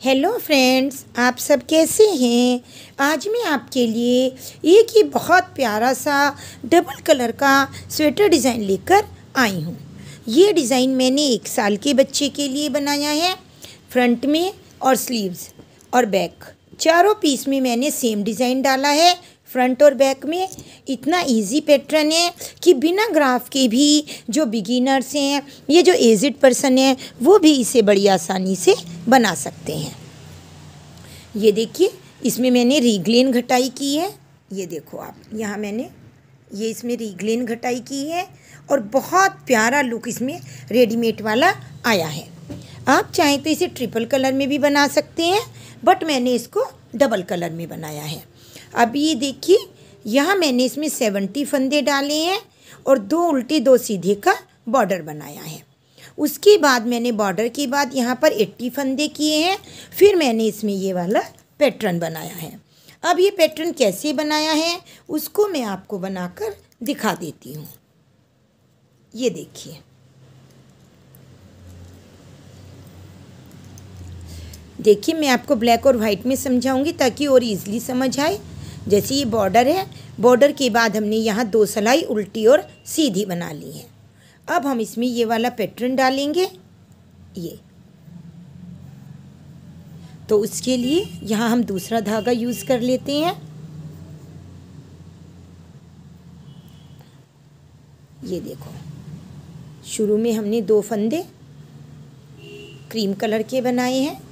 Hello friends, आप सब कैसे हैं? आज मैं आपके लिए एक ही बहुत प्यारा सा डबल कलर का स्वेटर डिज़ाइन लेकर आई हूँ। ये डिज़ाइन मैंने एक साल के बच्चे के लिए बनाया है, फ्रंट में और स्लीव्स और बैक। चारों पीस में मैंने सेम डिज़ाइन डाला है। फ्रंट और बैक में इतना इजी पैटर्न है कि बिना ग्राफ के भी जो बिगिनर्स हैं, ये जो एजिड पर्सन है, वो भी इसे बड़ी आसानी से बना सकते हैं। ये देखिए, इसमें मैंने रीग्लेन घटाई की है। ये देखो आप, यहाँ मैंने ये इसमें रीग्लेन घटाई की है और बहुत प्यारा लुक इसमें रेडीमेड वाला आया है। आप चाहें तो इसे ट्रिपल कलर में भी बना सकते हैं। बट मैंने इसको डबल कलर में बनाया है। अब ये देखिए, यहाँ मैंने इसमें सेवेंटी फंदे डाले हैं और दो उल्टे, दो सीधे का बॉर्डर बनाया है। उसके बाद मैंने बॉर्डर के बाद यहाँ पर एट्टी फंदे किए हैं, फिर मैंने इसमें ये वाला पैटर्न बनाया है। अब ये पैटर्न कैसे बनाया है, उसको मैं आपको बनाकर दिखा देती हूँ। ये देखिए। देखिए, मैं आपको ब्लैक और वाइट में समझाऊँगी ताकि और इजीली समझ आए। जैसे ये बॉर्डर है बॉर्डर के बाद हमने यहाँ दो सलाई, उल्टी और सीधी बना ली है। अब हम इसमें ये वाला पैटर्न डालेंगे, ये। तो उसके लिए यहाँ हम दूसरा धागा यूज़ कर लेते हैं। ये देखो, शुरू में हमने दो फंदे क्रीम कलर के बनाए हैं।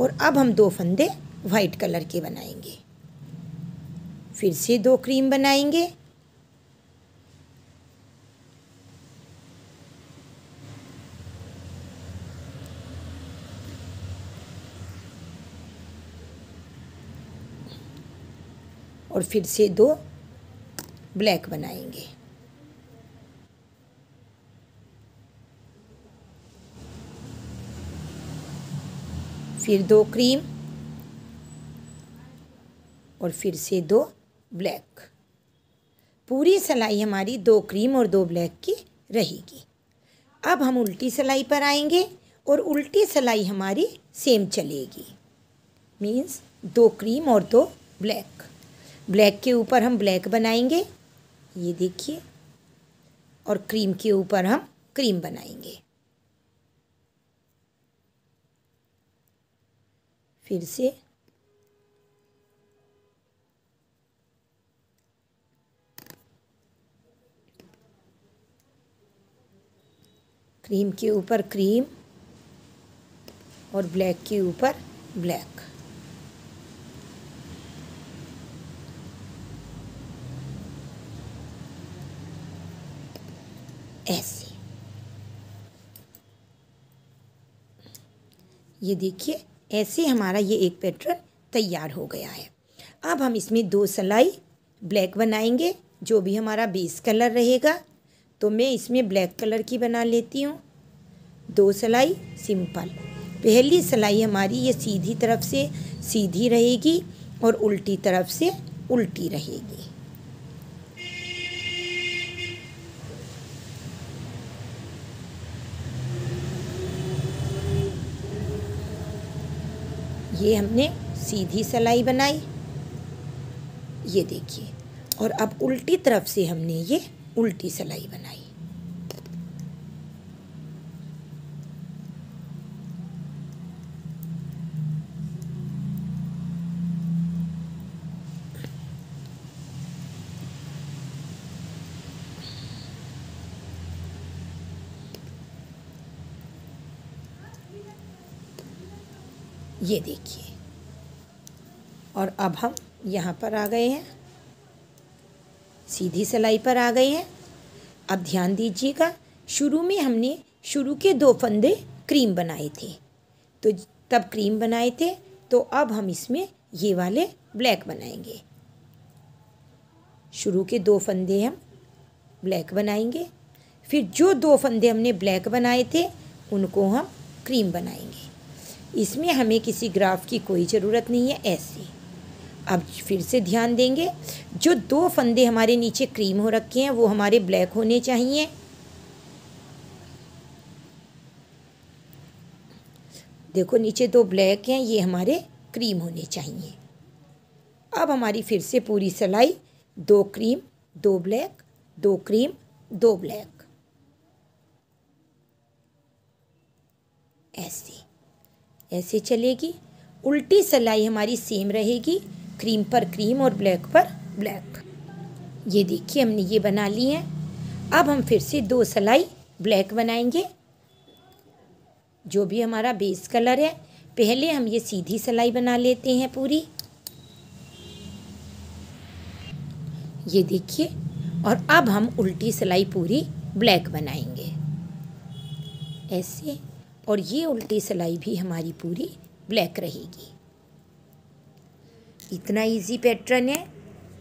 और अब हम दो फंदे वाइट कलर के बनाएँगे। फिर से दो क्रीम बनाएँगे। और फिर से दो ब्लैक बनाएँगे। फिर दो क्रीम और फिर से दो ब्लैक पूरी सिलाई हमारी दो क्रीम और दो ब्लैक की रहेगी. अब हम उल्टी सिलाई पर आएँगे और उल्टी सिलाई हमारी सेम चलेगी. मीन्स दो क्रीम और दो ब्लैक ब्लैक के ऊपर हम ब्लैक बनाएँगे. ये देखिए. और क्रीम के ऊपर हम क्रीम बनाएँगे. फिर से क्रीम के ऊपर क्रीम और ब्लैक के ऊपर ब्लैक ऐसे। ये देखिए ऐसे हमारा ये एक पैटर्न तैयार हो गया है। अब हम इसमें दो सलाई, ब्लैक बनाएँगे, जो भी हमारा बेस कलर रहेगा। तो मैं इसमें ब्लैक कलर की बना लेती हूँ। दो सलाई सिंपल पहली सिलाई हमारी ये सीधी तरफ़ से सीधी रहेगी और उल्टी तरफ़ से उल्टी रहेगी। ये हमने सीधी सलाई बनाई। ये देखिए, और अब उल्टी तरफ़ से हमने ये उल्टी सिलाई बनाई। ये देखिए। और अब हम यहाँ पर आ गए हैं। सीधी सिलाई पर आ गए हैं। अब ध्यान दीजिएगा, शुरू में हमने शुरू के दो फंदे क्रीम बनाए थे। तो तब क्रीम बनाए थे तो अब हम इसमें ये वाले ब्लैक बनाएँगे। शुरू के दो फंदे हम ब्लैक बनाएँगे। फिर जो दो फंदे हमने ब्लैक बनाए थे, उनको हम क्रीम बनाएँगे। इसमें हमें किसी ग्राफ की कोई ज़रूरत नहीं है, ऐसे। अब फिर से ध्यान देंगे, जो दो फंदे हमारे नीचे क्रीम हो रखे हैं, वो हमारे ब्लैक होने चाहिए। देखो, नीचे दो ब्लैक हैं, ये हमारे क्रीम होने चाहिए। अब हमारी फिर से पूरी सिलाई, दो क्रीम, दो ब्लैक, दो क्रीम, दो ब्लैक। ऐसे। ऐसे चलेगी। उल्टी सिलाई हमारी सेम रहेगी क्रीम पर क्रीम और ब्लैक पर ब्लैक ये देखिए, हमने ये बना ली है। अब हम फिर से दो सिलाई ब्लैक बनाएँगे। जो भी हमारा बेस कलर है, पहले हम ये सीधी सिलाई बना लेते हैं पूरी। ये देखिए, और अब हम उल्टी सिलाई पूरी ब्लैक बनाएँगे। ऐसे और ये उल्टी सिलाई भी हमारी पूरी ब्लैक रहेगी। इतना इजी पैटर्न है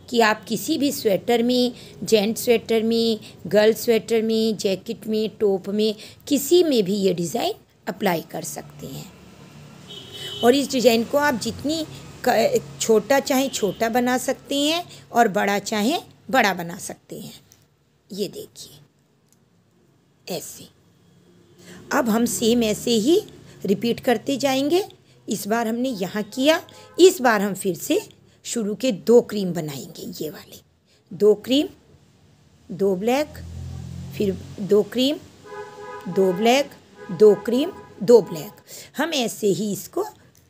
कि आप किसी भी स्वेटर में जेंट स्वेटर में गर्ल स्वेटर में जैकेट में टॉप में, किसी में भी ये डिज़ाइन अप्लाई कर सकते हैं। और इस डिज़ाइन को आप जितनी छोटा चाहे छोटा बना सकते हैं और बड़ा चाहे बड़ा बना सकते हैं। ये देखिए, ऐसे। अब हम सेम ऐसे ही रिपीट करते जाएँगे। इस बार हमने यहाँ किया, इस बार हम फिर से शुरू के दो क्रीम बनाएँगे, ये वाले। दो क्रीम दो ब्लैक फिर दो क्रीम दो ब्लैक दो क्रीम दो ब्लैक हम ऐसे ही इसको,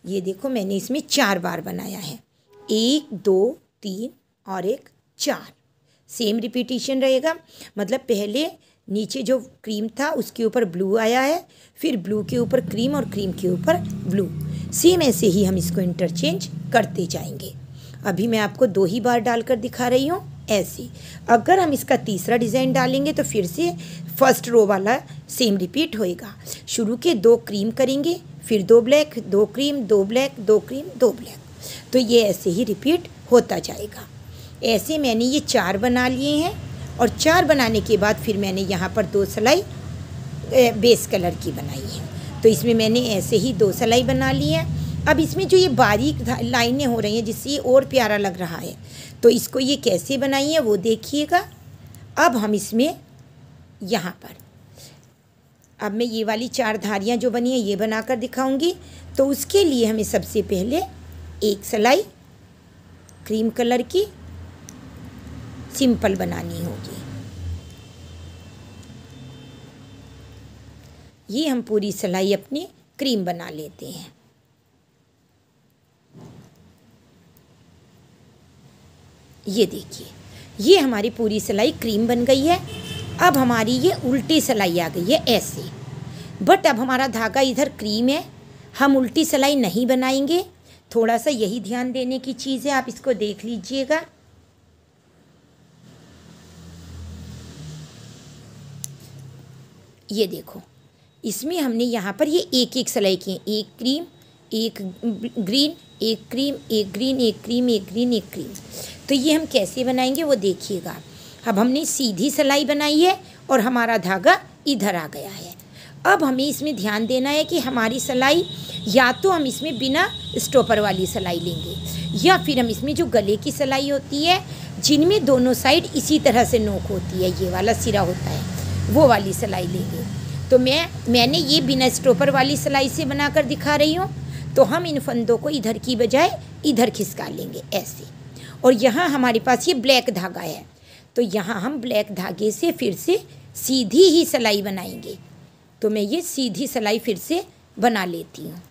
ये देखो मैंने इसमें चार बार बनाया है। एक, दो, तीन और एक, चार। सेम रिपीटिशन रहेगा। मतलब पहले नीचे जो क्रीम था, उसके ऊपर ब्लू आया है, फिर ब्लू के ऊपर क्रीम और क्रीम के ऊपर ब्लू सेम ऐसे ही हम इसको इंटरचेंज करते जाएँगे. अभी मैं आपको दो ही बार डालकर दिखा रही हूँ, ऐसे. अगर हम इसका तीसरा डिज़ाइन डालेंगे तो फिर से फ़र्स्ट रो वाला सेम रिपीट होएगा. शुरू के दो क्रीम करेंगे, फिर दो ब्लैक दो क्रीम दो ब्लैक दो क्रीम दो ब्लैक तो ये ऐसे ही रिपीट होता जाएगा. ऐसे मैंने ये चार बना लिए हैं. और चार बनाने के बाद फिर मैंने यहाँ पर दो सिलाई बेस कलर की बनाई है। तो इसमें मैंने ऐसे ही दो सिलाई बना ली है। अब इसमें जो ये बारीक लाइनें हो रही हैं, जिससे ये और प्यारा लग रहा है तो इसको ये कैसे बनाई है वो देखिएगा। अब हम इसमें यहाँ पर, अब मैं ये वाली चार धारियाँ जो बनी हैं, ये बनाकर दिखाऊँगी। तो उसके लिए हमें सबसे पहले एक सिलाई क्रीम कलर की सिंपल बनानी होगी। ये हम पूरी सिलाई अपनी क्रीम बना लेते हैं। ये देखिए, ये हमारी पूरी सिलाई क्रीम बन गई है। अब हमारी ये उल्टी सिलाई आ गई है ऐसे। बट अब हमारा धागा इधर क्रीम है, हम उल्टी सिलाई नहीं बनाएँगे। थोड़ा सा यही ध्यान देने की चीज़ है आप इसको देख लीजिएगा। ये देखो। इसमें हमने यहाँ पर ये एक एक सिलाई की है। एक क्रीम एक ग्रीन एक क्रीम एक ग्रीन एक क्रीम एक ग्रीन एक क्रीम तो ये हम कैसे बनाएँगे वो देखिएगा। अब हमने सीधी सिलाई बनाई है और हमारा धागा इधर आ गया है। अब हमें इसमें ध्यान देना है कि हमारी सिलाई या तो हम इसमें बिना स्टॉपर वाली सिलाई लेंगे या फिर हम इसमें जो गले की सिलाई होती है, जिनमें दोनों साइड इसी तरह से नोक होती है, ये वाला सिरा होता है। वो वाली सिलाई लेंगे। तो मैं, मैंने ये बिना स्टोपर वाली सिलाई से बनाकर दिखा रही हूँ। तो हम इन फंदों को इधर की बजाय इधर खिसका लेंगे, ऐसे। और यहाँ हमारे पास ये ब्लैक धागा है। तो यहाँ हम ब्लैक धागे से फिर से सीधी ही सिलाई बनाएँगे। तो मैं ये सीधी सिलाई फिर से बना लेती हूँ।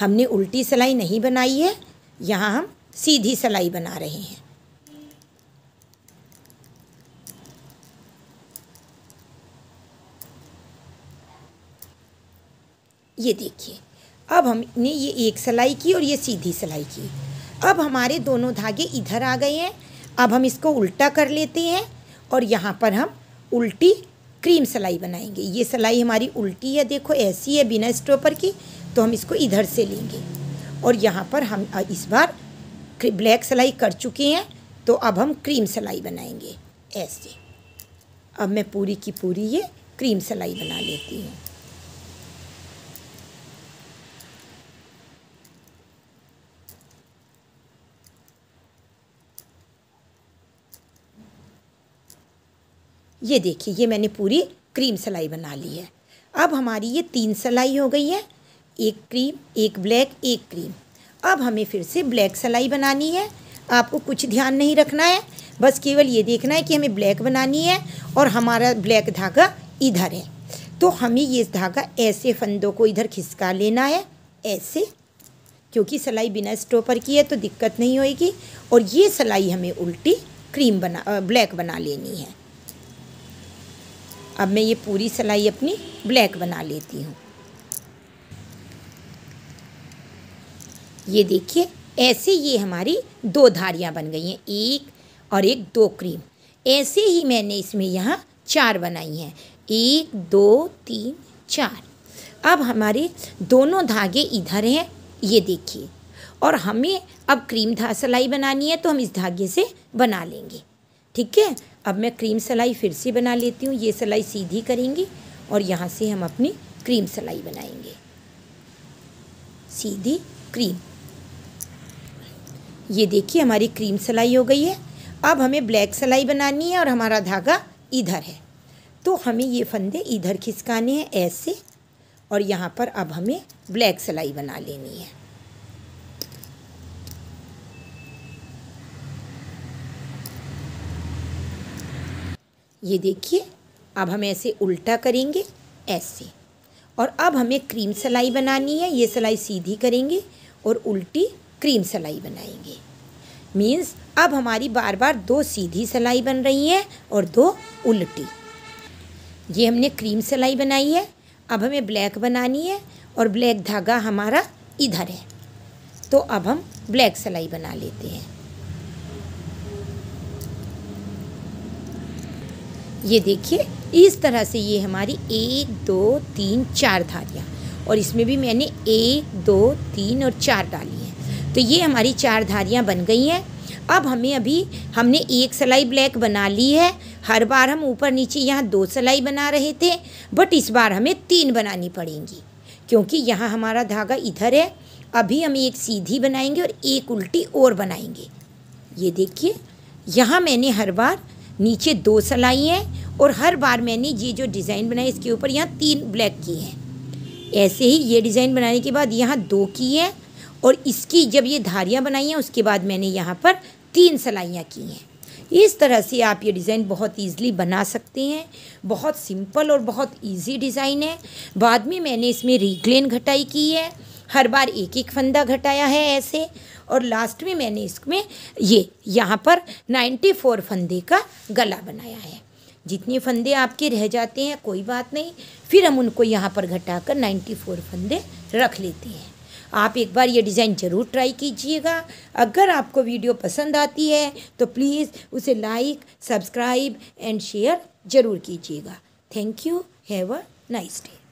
हमने उल्टी सिलाई नहीं बनाई है। यहाँ हम सीधी सिलाई बना रहे हैं। ये देखिए, अब हमने ये एक सिलाई की और ये सीधी सिलाई की। अब हमारे दोनों धागे इधर आ गए हैं, अब हम इसको उल्टा कर लेते हैं और यहाँ पर हम उल्टी क्रीम सिलाई बनाएँगे। ये सिलाई हमारी उल्टी है, देखो, ऐसी है बिना स्टॉपर की तो हम इसको इधर से लेंगे। और यहाँ पर हम इस बार ब्लैक सिलाई कर चुके हैं तो अब हम क्रीम सिलाई बनाएँगे, ऐसे। अब मैं पूरी की पूरी ये क्रीम सिलाई बना लेती हूँ। ये देखिए, ये मैंने पूरी क्रीम सिलाई बना ली है। अब हमारी ये तीन सिलाई हो गई है। एक क्रीम एक ब्लैक एक क्रीम अब हमें फिर से ब्लैक सिलाई बनानी है। आपको कुछ ध्यान नहीं रखना है। बस केवल ये देखना है कि हमें ब्लैक बनानी है और हमारा ब्लैक धागा इधर है। तो हमें ये धागा ऐसे फंदों को इधर खिसका लेना है, ऐसे। क्योंकि सिलाई बिना स्टोपर की है तो दिक्कत नहीं होएगी। और ये सिलाई हमें उल्टी क्रीम बना ब्लैक बना लेनी है। अब मैं ये पूरी सिलाई अपनी ब्लैक बना लेती हूँ। ये देखिए, ऐसे ये हमारी दो धारियाँ बन गई हैं, एक और एक दो क्रीम। ऐसे ही मैंने इसमें यहाँ चार बनाई हैं, एक, दो, तीन, चार। अब हमारे दोनों धागे इधर हैं, ये देखिए। और हमें अब क्रीम धा, सिलाई बनानी है तो हम इस धागे से बना लेंगे। ठीक है? अब मैं क्रीम सिलाई फिर से बना लेती हूँ। ये सिलाई सीधी करेंगे और यहाँ से हम अपनी क्रीम सिलाई बनाएँगे। सीधी क्रीम ये देखिए, हमारी क्रीम सिलाई हो गई है। अब हमें ब्लैक सिलाई बनानी है और हमारा धागा इधर है। तो हमें ये फंदे इधर खिसकाने हैं ऐसे और यहाँ पर अब हमें ब्लैक सिलाई बना लेनी है। ये देखिए, अब हम ऐसे उल्टा करेंगे, ऐसे। और अब हमें क्रीम सिलाई बनानी है, ये सिलाई सीधी करेंगे और उल्टी क्रीम सिलाई बनाएँगे। मीन्स अब हमारी बार बार दो सीधी सिलाई बन रही है और दो उल्टी। ये हमने क्रीम सिलाई बनाई है, अब हमें ब्लैक बनानी है और ब्लैक धागा हमारा इधर है। तो अब हम ब्लैक सिलाई बना लेते हैं। ये देखिए, इस तरह से ये हमारी एक, दो, तीन, चार धारियाँ। और इसमें भी मैंने एक, दो, तीन और चार डाली हैं। तो ये हमारी चार धारियाँ बन गई हैं। अब हमें अभी, हमने एक सिलाई ब्लैक बना ली है। हर बार हम ऊपर नीचे यहाँ दो सिलाई बना रहे थे, बट इस बार हमें तीन बनानी पड़ेंगी। क्योंकि यहाँ हमारा धागा इधर है। अभी हम एक सीधी बनाएँगे और एक उल्टी और बनाएँगे। ये देखिए, यहाँ मैंने हर बार नीचे दो सिलाई हैं और हर बार मैंने ये जो डिज़ाइन बनाई इसके ऊपर यहाँ तीन ब्लैक की हैं। ऐसे ही ये डिज़ाइन बनाने के बाद यहाँ दो की हैं और इसकी जब ये धारियाँ बनाई हैं, उसके बाद मैंने यहाँ पर तीन सलाइयाँ की हैं। इस तरह से आप ये डिज़ाइन बहुत ईज़िली बना सकते हैं। बहुत सिंपल और बहुत इजी डिज़ाइन है। बाद में मैंने इसमें रिग्लेन घटाई की है। हर बार एक एक फंदा घटाया है ऐसे। और लास्ट में मैंने इसमें ये, यहाँ पर 94 फंदे का गला बनाया है। जितने फंदे आपके रह जाते हैं, कोई बात नहीं। फिर हम उनको यहाँ पर घटाकर 94 फंदे रख लेते हैं। आप एक बार ये डिज़ाइन ज़रूर ट्राई कीजिएगा। अगर आपको वीडियो पसंद आती है तो प्लीज़ उसे लाइक सब्सक्राइब एंड शेयर ज़रूर कीजिएगा। Thank you have a nice day